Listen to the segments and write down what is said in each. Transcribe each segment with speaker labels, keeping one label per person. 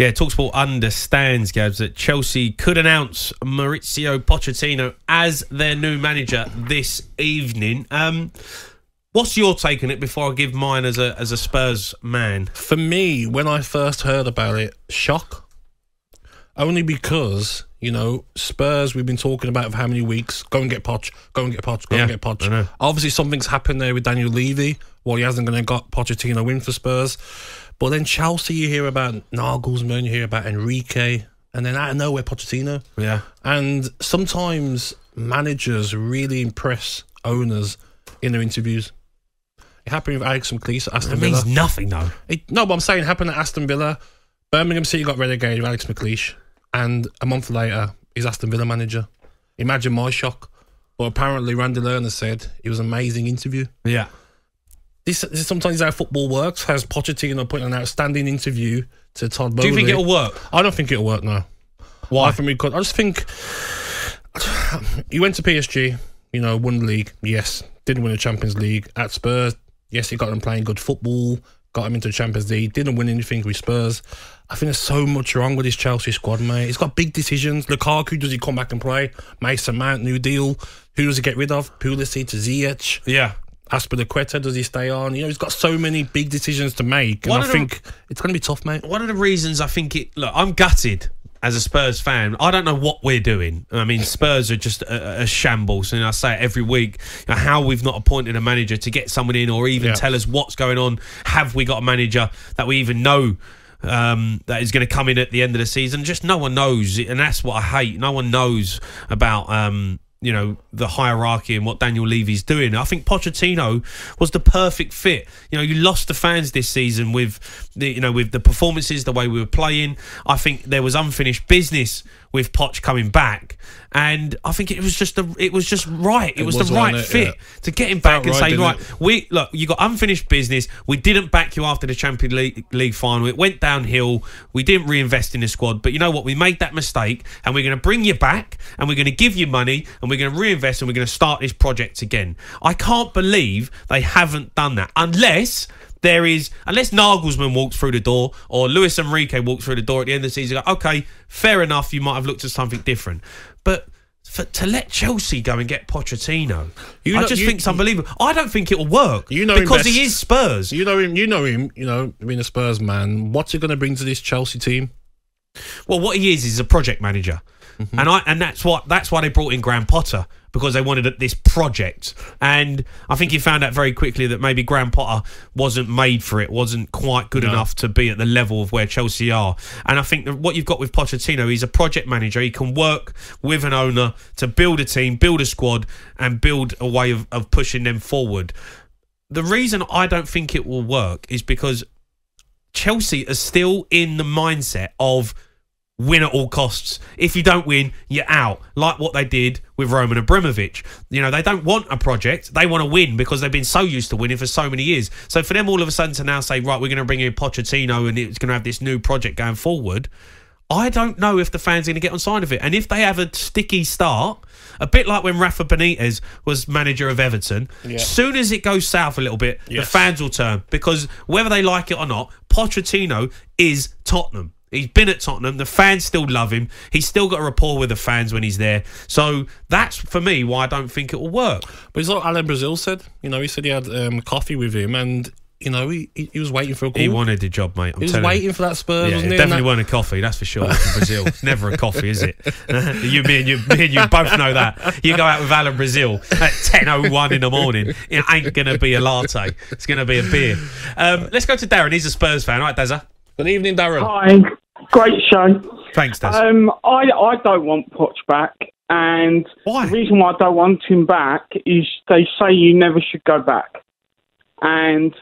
Speaker 1: Yeah, Talksport understands, Gabs, that Chelsea could announce Mauricio Pochettino as their new manager this evening. Um, what's your take on it before I give mine as a as a Spurs man?
Speaker 2: For me, when I first heard about it, shock. Only because you know Spurs. We've been talking about for how many weeks? Go and get Poch. Go and get Poch. Go
Speaker 1: Yeah,
Speaker 2: and get Poch. Obviously, something's happened there with Daniel Levy. Well, he hasn't going to got Pochettino win for Spurs. But then Chelsea, you hear about Nagelsmann, you hear about Enrique, and then out of nowhere, Pochettino.
Speaker 1: Yeah.
Speaker 2: And sometimes managers really impress owners in their interviews. It happened with Alex McLeish at Aston
Speaker 1: It
Speaker 2: Villa.
Speaker 1: means nothing, though.
Speaker 2: It, no, but I'm saying it happened at Aston Villa. Birmingham City got relegated with Alex McLeish, and a month later, he's Aston Villa manager. Imagine my shock. But apparently, Randy Lerner said it was an amazing interview.
Speaker 1: Yeah.
Speaker 2: This, this is sometimes how football works. Has Pochettino put an outstanding interview to Todd Boehly?
Speaker 1: Do you think it'll work?
Speaker 2: I don't think it'll work now.
Speaker 1: Why?
Speaker 2: I think we could. I just think he went to PSG. You know, won the league. Yes, didn't win the Champions League at Spurs. Yes, he got them playing good football. Got him into the Champions League. Didn't win anything with Spurs. I think there's so much wrong with this Chelsea squad, mate. He's got big decisions. Lukaku, does he come back and play? Mason Mount, new deal. Who does he get rid of? Pulisic to Ziyech.
Speaker 1: Yeah.
Speaker 2: Azpilicueta, does he stay on? You know, he's got so many big decisions to make. And
Speaker 1: One
Speaker 2: I
Speaker 1: the-
Speaker 2: think it's going to be tough, mate.
Speaker 1: One of the reasons I think it. Look, I'm gutted as a Spurs fan. I don't know what we're doing. I mean, Spurs are just a, a shambles, and I say it every week. You know, how we've not appointed a manager to get someone in, or even
Speaker 2: Yeah.
Speaker 1: tell us what's going on. Have we got a manager that we even know? Um, that is going to come in at the end of the season. Just no one knows, and that's what I hate. No one knows about um, you know the hierarchy and what Daniel Levy's doing. I think Pochettino was the perfect fit. You know, you lost the fans this season with the you know with the performances, the way we were playing. I think there was unfinished business with Poch coming back, and I think it was just the it was just right. It, was,
Speaker 2: was
Speaker 1: the
Speaker 2: right, innit?
Speaker 1: fit
Speaker 2: Yeah.
Speaker 1: to get him back
Speaker 2: Felt
Speaker 1: and
Speaker 2: right,
Speaker 1: say right,
Speaker 2: it?
Speaker 1: we look, you got unfinished business. We didn't back you after the Champions League, League final. It went downhill. We didn't reinvest in the squad. But you know what? We made that mistake, and we're going to bring you back, and we're going to give you money, and we're going to reinvest, and we're going to start this project again. I can't believe they haven't done that, unless. There is, unless Nagelsmann walks through the door or Luis Enrique walks through the door at the end of the season, go, okay, fair enough, you might have looked at something different. But for, to let Chelsea go and get Pochettino,
Speaker 2: You
Speaker 1: I just
Speaker 2: you-
Speaker 1: think it's unbelievable. I don't think it will work.
Speaker 2: You know
Speaker 1: because he is Spurs.
Speaker 2: You know him. You know him. You know, being a Spurs man. What's he going to bring to this Chelsea team?
Speaker 1: Well, what he is is a project manager,
Speaker 2: Mm-hmm.
Speaker 1: and I and that's what that's why they brought in Graham Potter because they wanted this project. And I think he found out very quickly that maybe Graham Potter wasn't made for it, wasn't quite good
Speaker 2: No.
Speaker 1: enough to be at the level of where Chelsea are. And I think that what you've got with Pochettino, he's a project manager. He can work with an owner to build a team, build a squad, and build a way of, of pushing them forward. The reason I don't think it will work is because Chelsea are still in the mindset of win at all costs. If you don't win, you're out. Like what they did with Roman Abramovich. You know, they don't want a project. They want to win because they've been so used to winning for so many years. So for them all of a sudden to now say, right, we're going to bring in Pochettino and it's going to have this new project going forward. I don't know if the fans are going to get on side of it. And if they have a sticky start, a bit like when Rafa Benitez was manager of Everton,
Speaker 2: Yeah.
Speaker 1: soon as it goes south a little bit, the fans will turn because whether they like it or not, Pochettino is Tottenham. He's been at Tottenham. The fans still love him. He's still got a rapport with the fans when he's there. So that's for me why I don't think it will work.
Speaker 2: But it's like Alan Brazil said. You know, he said he had um, coffee with him, and you know, he, he, was waiting for a call.
Speaker 1: He wanted the job, mate. I'm
Speaker 2: He was waiting
Speaker 1: you.
Speaker 2: for that Spurs,
Speaker 1: Yeah,
Speaker 2: wasn't
Speaker 1: it
Speaker 2: he?
Speaker 1: definitely weren't a coffee, that's for sure. Brazil, never a coffee, is it? you, me and you, me and you both know that. You go out with Alan Brazil at ten oh one in the morning. It ain't gonna be a latte. It's gonna be a beer. Um, let's go to Darren. He's a Spurs fan, right, Dazza?
Speaker 2: Good evening, Darren.
Speaker 3: Hi, great show.
Speaker 1: Thanks, Daz.
Speaker 3: Um, I I don't want Poch back, and
Speaker 1: Why?
Speaker 3: the reason why I don't want him back is they say you never should go back, and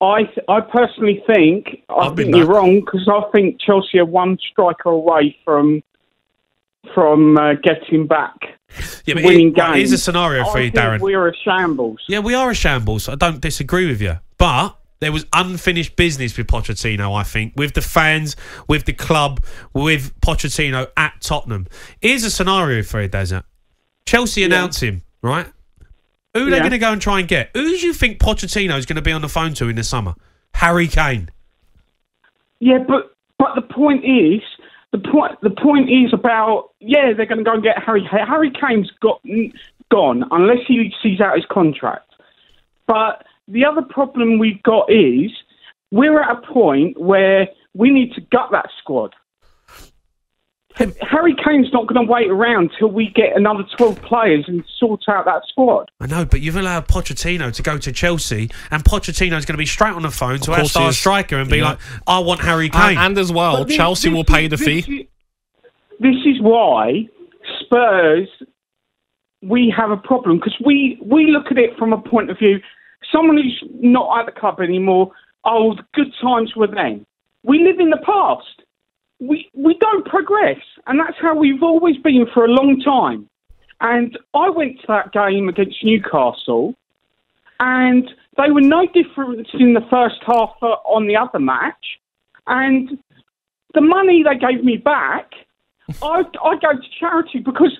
Speaker 3: I th- I personally think I
Speaker 2: I've been
Speaker 3: think you're wrong because I think Chelsea are one striker away from from uh, getting back.
Speaker 1: yeah, but
Speaker 3: winning
Speaker 1: here- right, here's a scenario for
Speaker 3: I
Speaker 1: you,
Speaker 3: think
Speaker 1: Darren.
Speaker 3: we're a shambles.
Speaker 1: Yeah, we are a shambles. I don't disagree with you. But there was unfinished business with Pochettino, I think, with the fans, with the club, with Pochettino at Tottenham. Here's a scenario for you, Desert. Chelsea announce him, right? Who are they
Speaker 3: Yeah.
Speaker 1: going to go and try and get? Who do you think Pochettino is going to be on the phone to in the summer? Harry Kane.
Speaker 3: Yeah, but But the point is, the point the point is about yeah, they're going to go and get Harry. Harry Kane's got gone unless he sees out his contract. But the other problem we've got is we're at a point where we need to gut that squad. Harry Kane's not going to wait around till we get another 12 players and sort out that squad.
Speaker 1: I know, but you've allowed Pochettino to go to Chelsea, and Pochettino's going to be straight on the phone to our
Speaker 2: course
Speaker 1: star striker and be
Speaker 2: Yeah.
Speaker 1: like, I want Harry
Speaker 2: uh,
Speaker 1: Kane.
Speaker 2: and as well,
Speaker 3: this-
Speaker 2: Chelsea
Speaker 3: this
Speaker 2: will pay the
Speaker 3: this
Speaker 2: fee.
Speaker 3: is- This is why Spurs, we have a problem because we, we look at it from a point of view, someone who's not at the club anymore, oh, good times were then. We live in the past. We, we don't progress, and that's how we've always been for a long time. And I went to that game against Newcastle, and they were no different in the first half uh, on the other match. And the money they gave me back, I, I go to charity because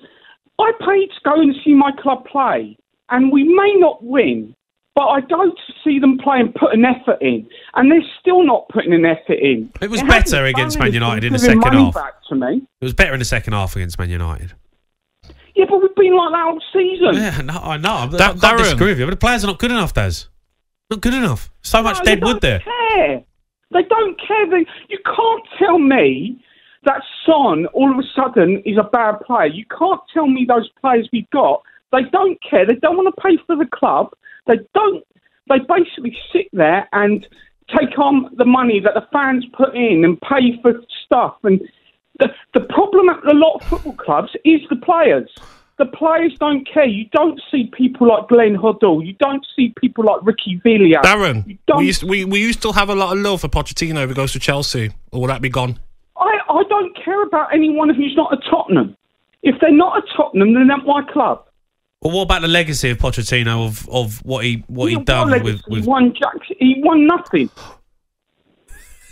Speaker 3: I paid to go and see my club play, and we may not win, but I don't see them playing, and put an effort in, and they're still not putting an effort in.
Speaker 1: It was
Speaker 3: They
Speaker 1: better against Man United in the second half.
Speaker 3: Back to me.
Speaker 1: it was better in the second half against Man United.
Speaker 3: Yeah, but we've been like that all season.
Speaker 1: Yeah, no, I know. I
Speaker 2: Da-
Speaker 1: can't
Speaker 2: Darren.
Speaker 1: disagree with you, but the players are not good enough, Daz. Not good enough. So much
Speaker 3: No,
Speaker 1: dead
Speaker 3: they
Speaker 1: wood
Speaker 3: don't
Speaker 1: there.
Speaker 3: Care. They don't care. They, you can't tell me that Son all of a sudden is a bad player. You can't tell me those players we've got. They don't care. They don't want to pay for the club. They don't. They basically sit there and take on the money that the fans put in and pay for stuff. And the the problem at a lot of football clubs is the players. The players don't care. You don't see people like Glenn Hoddle. You don't see people like Ricky Villa.
Speaker 2: Darren, we used, we, we used to have a lot of love for Pochettino if he goes to Chelsea, or will that be gone?
Speaker 3: I, I don't care about anyone who's not a Tottenham. If they're not a Tottenham, then they're not my club.
Speaker 1: Well, what about the legacy of Pochettino of, of what he what
Speaker 3: He
Speaker 1: he done
Speaker 3: won,
Speaker 1: with,
Speaker 3: he won Jack. He won nothing.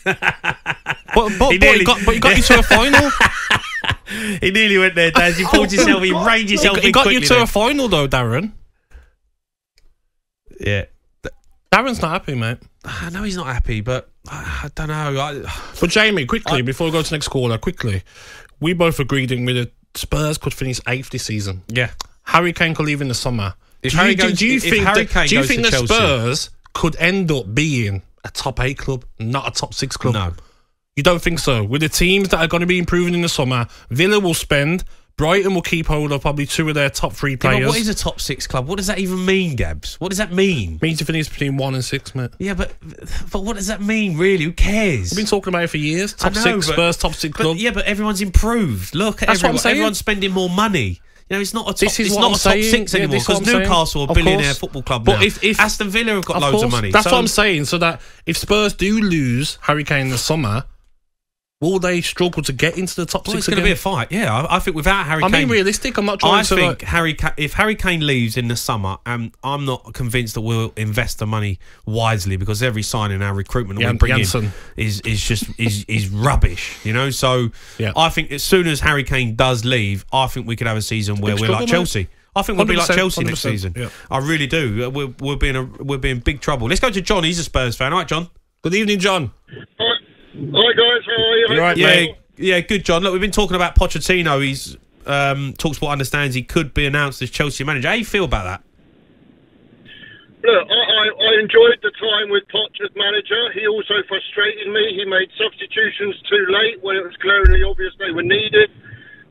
Speaker 2: But, but,
Speaker 1: He
Speaker 2: but,
Speaker 1: nearly-
Speaker 2: he got, but he got you to a final.
Speaker 1: He nearly went there, Daz. You pulled yourself, he reined yourself
Speaker 2: he
Speaker 1: in
Speaker 2: got you to
Speaker 1: there.
Speaker 2: a final, though, Darren.
Speaker 1: Yeah.
Speaker 2: Darren's not happy, mate.
Speaker 1: Ah, I know he's not happy, but I, I don't know. I,
Speaker 2: But Jamie, quickly, before we go to the next caller, quickly, we both agreed in with the Spurs could finish eighth this season.
Speaker 1: yeah.
Speaker 2: Harry Kane could leave in the summer.
Speaker 1: If
Speaker 2: do
Speaker 1: Harry
Speaker 2: you,
Speaker 1: goes-
Speaker 2: do you think
Speaker 1: Harry
Speaker 2: that- do you think the
Speaker 1: Chelsea-
Speaker 2: Spurs could end up being a top eight club, not a top six club?
Speaker 1: No.
Speaker 2: You don't think so? With the teams that are going to be improving in the summer, Villa will spend. Brighton will keep hold of probably two of their top three
Speaker 1: Yeah,
Speaker 2: players.
Speaker 1: what is a top six club? What does that even mean, Gabs? What does that mean?
Speaker 2: Means to finish between one and six, mate.
Speaker 1: Yeah, but but what does that mean, really? Who cares?
Speaker 2: We've been talking about it for years. Top
Speaker 1: know,
Speaker 2: six
Speaker 1: but-
Speaker 2: Spurs, top six
Speaker 1: But,
Speaker 2: club.
Speaker 1: yeah, but everyone's improved. Look at
Speaker 2: That's what I'm saying.
Speaker 1: Everyone's spending more money. You know, it's not a top.
Speaker 2: This is what
Speaker 1: not
Speaker 2: I'm
Speaker 1: a top
Speaker 2: saying.
Speaker 1: six anymore
Speaker 2: this is what
Speaker 1: because
Speaker 2: saying.
Speaker 1: Newcastle are a billionaire
Speaker 2: course.
Speaker 1: football club
Speaker 2: But
Speaker 1: now.
Speaker 2: if- if-
Speaker 1: Aston Villa have got loads
Speaker 2: course,
Speaker 1: of money.
Speaker 2: That's
Speaker 1: so-
Speaker 2: what I'm saying. So that if Spurs do lose Harry Kane in the summer, will they struggle to get into the top
Speaker 1: Well,
Speaker 2: six
Speaker 1: it's going to be a fight. Yeah, I, I think without Harry
Speaker 2: I'm
Speaker 1: Kane,
Speaker 2: being realistic. I'm not trying
Speaker 1: I
Speaker 2: to.
Speaker 1: think
Speaker 2: like-
Speaker 1: Harry if Harry Kane leaves in the summer, um, I'm not convinced that we'll invest the money wisely because every sign in our recruitment
Speaker 2: Jan-
Speaker 1: we bring
Speaker 2: Janssen.
Speaker 1: in is is just is is rubbish. You know, so
Speaker 2: Yeah.
Speaker 1: I think as soon as Harry Kane does leave, I think we could have a season where we're like
Speaker 2: mate.
Speaker 1: Chelsea. I think we'll be like Chelsea next season.
Speaker 2: yeah.
Speaker 1: I really do. We're, we're being a, we're being big trouble. Let's go to John. He's a Spurs fan. All right, John.
Speaker 2: Good evening, John.
Speaker 4: Hi, guys, how are you?
Speaker 2: You right,
Speaker 1: Yeah,
Speaker 2: mate?
Speaker 1: yeah, good, John. Look, we've been talking about Pochettino. He's um, Talksport understands he could be announced as Chelsea manager. How do you feel about that?
Speaker 4: Look, I, I, I enjoyed the time with Poch as manager. He also frustrated me. He made substitutions too late when it was glaringly obvious they were needed.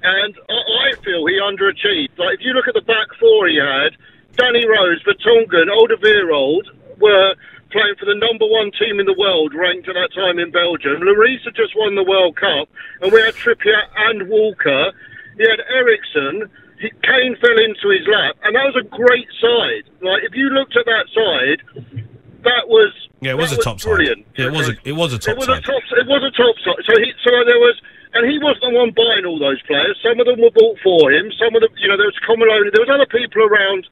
Speaker 4: And I, I feel he underachieved. Like, if you look at the back four he had, Danny Rose, Vertonghen, Alderweireld were playing for the number one team in the world, ranked at that time in Belgium. Lloris had just won the World Cup, and we had Trippier and Walker. He had Eriksen. He, Kane fell into his lap, and that was a great side. Like if you looked at that side, that was
Speaker 1: Yeah, it was a top
Speaker 4: brilliant.
Speaker 1: side. Yeah, it was a it was a top
Speaker 4: it was
Speaker 1: side.
Speaker 4: a top. It was a top side. So he, so there was, and he wasn't the one buying all those players. Some of them were bought for him. Some of them, you know, there was Comalone. There was other people around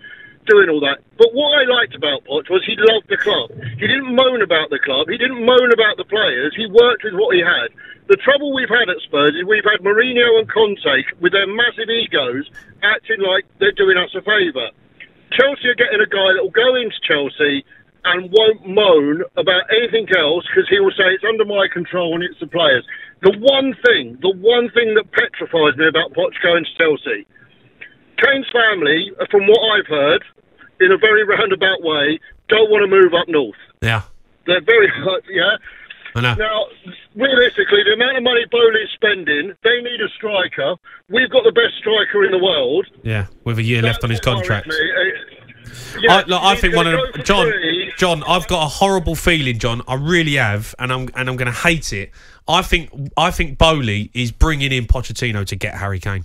Speaker 4: doing all that. But what I liked about Poch was he loved the club. He didn't moan about the club. He didn't moan about the players. He worked with what he had. The trouble we've had at Spurs is we've had Mourinho and Conte with their massive egos acting like they're doing us a favour. Chelsea are getting a guy that will go into Chelsea and won't moan about anything else because he will say it's under my control and it's the players. The one thing, the one thing that petrifies me about Poch going to Chelsea, Kane's family, from what I've heard, in a very roundabout way, don't want to move up north.
Speaker 1: Yeah,
Speaker 4: They're very, yeah.
Speaker 1: I know.
Speaker 4: Now, realistically, the amount of money Boehly's spending, they need a striker. We've got the best striker in the world.
Speaker 1: Yeah, with a year left on his contract.
Speaker 4: Uh,
Speaker 1: I,
Speaker 4: yeah,
Speaker 1: look, I think one of John.
Speaker 4: three.
Speaker 1: John, I've got a horrible feeling, John. I really have, and I'm and I'm going to hate it. I think I think Bowley is bringing in Pochettino to get Harry Kane.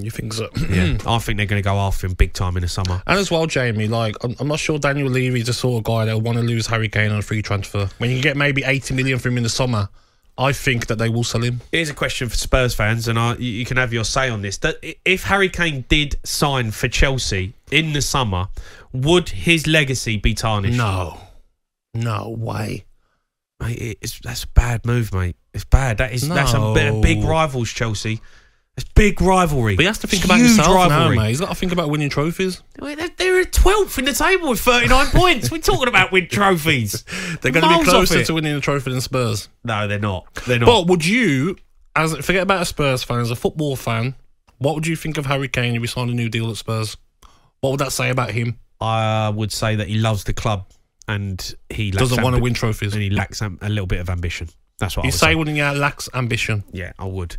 Speaker 2: You think so?
Speaker 1: Yeah, I think they're going to go after him big time in the summer.
Speaker 2: And as well, Jamie, like I'm, I'm not sure Daniel Levy's the sort of guy that will want to lose Harry Kane on a free transfer. When you get maybe 80 million from him in the summer, I think that they will sell him.
Speaker 1: Here's a question for Spurs fans, and I, you can have your say on this. That if Harry Kane did sign for Chelsea in the summer, would his legacy be tarnished?
Speaker 2: No, no way.
Speaker 1: Mate, it's, that's a bad move, mate. It's bad. That is that's a
Speaker 2: No.
Speaker 1: bit big rivals, Chelsea. It's big rivalry.
Speaker 2: But he has to think
Speaker 1: Huge
Speaker 2: about himself
Speaker 1: rivalry.
Speaker 2: now, mate. He's got to think about winning trophies.
Speaker 1: They're, they're at 12th in the table with 39 points. We're talking about win trophies.
Speaker 2: They're going to
Speaker 1: Miles
Speaker 2: be
Speaker 1: off
Speaker 2: closer
Speaker 1: it.
Speaker 2: to winning a trophy than Spurs.
Speaker 1: No, they're not. They're not.
Speaker 2: But would you, as forget about a Spurs fan, as a football fan, what would you think of Harry Kane if he signed a new deal at Spurs? What would that say about him?
Speaker 1: I would say that he loves the club and he lacks
Speaker 2: Doesn't want to
Speaker 1: ambi-
Speaker 2: win trophies.
Speaker 1: and he lacks am- a little bit of ambition. That's what
Speaker 2: You
Speaker 1: I would
Speaker 2: say
Speaker 1: say.
Speaker 2: when he lacks ambition.
Speaker 1: Yeah, I would.